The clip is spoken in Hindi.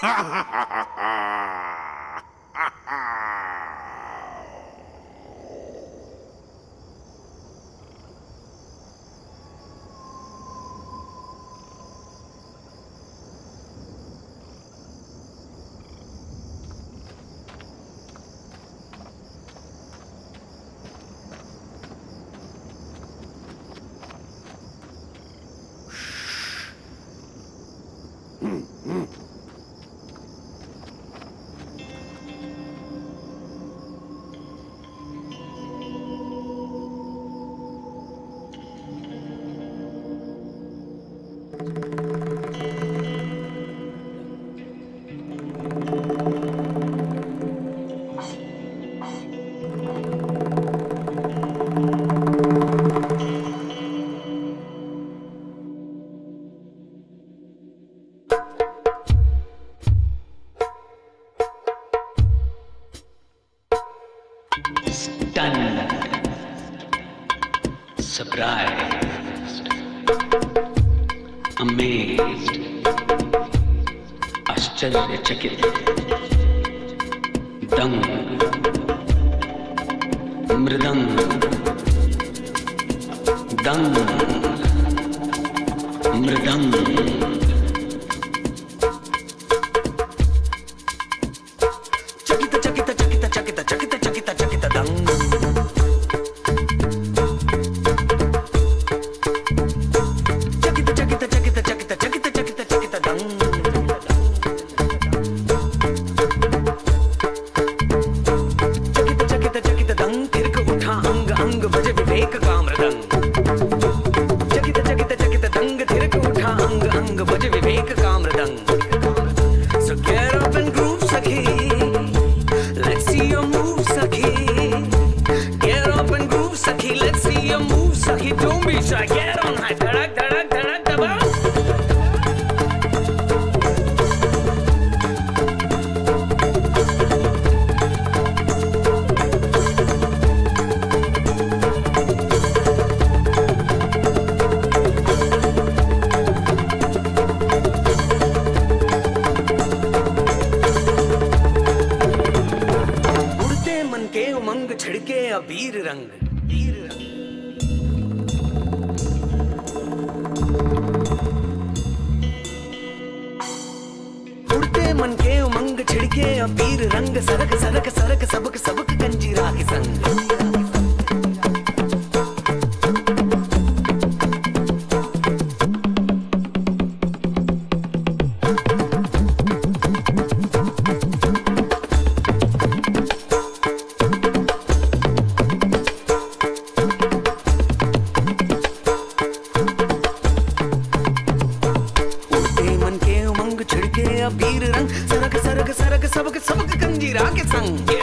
ha ha ha ha ha stunned, surprised, amazed, आश्चर्यचकित, दंग, मृदंग, दंग, मृदंग tu sabes. छिड़के अबीर रंग बीर रंग उड़ते मन के उमंग छिड़के अबीर रंग सरक सरक सरक सरग सरग सबक सबक गंजीरा के संग।